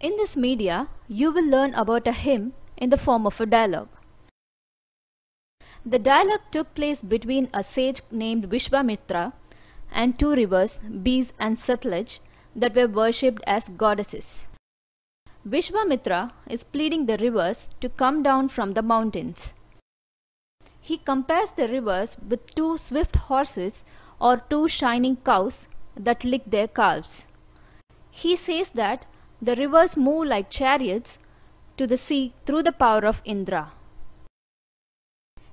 In this media, you will learn about a hymn in the form of a dialogue. The dialogue took place between a sage named Vishwamitra and two rivers, Beas and Satluj, that were worshipped as goddesses. Vishwamitra is pleading the rivers to come down from the mountains. He compares the rivers with two swift horses or two shining cows that lick their calves. He says that the rivers move like chariots to the sea through the power of Indra.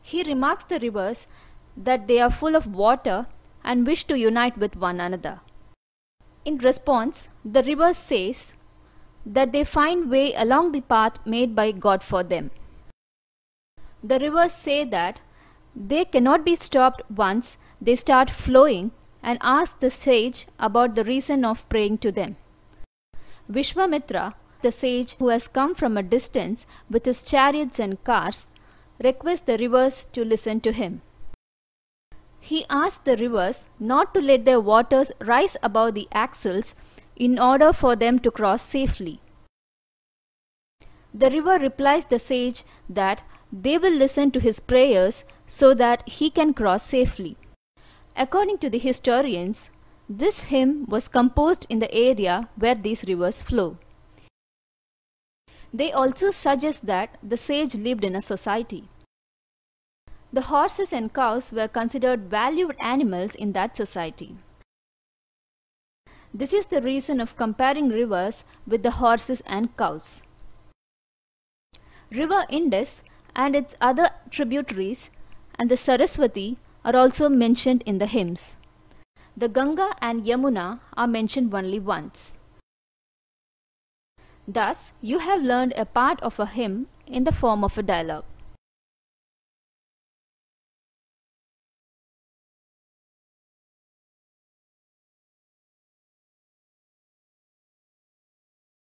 He remarks the rivers that they are full of water and wish to unite with one another. In response, the river says that they find way along the path made by God for them. The rivers say that they cannot be stopped once they start flowing and ask the sage about the reason of praying to them. Vishwamitra, the sage who has come from a distance with his chariots and cars, requests the rivers to listen to him. He asks the rivers not to let their waters rise above the axles in order for them to cross safely. The river replies the sage that they will listen to his prayers so that he can cross safely. According to the historians, this hymn was composed in the area where these rivers flow. They also suggest that the sage lived in a society. The horses and cows were considered valued animals in that society. This is the reason of comparing rivers with the horses and cows. River Indus and its other tributaries and the Saraswati are also mentioned in the hymns. The Ganga and Yamuna are mentioned only once. Thus, you have learned a part of a hymn in the form of a dialogue.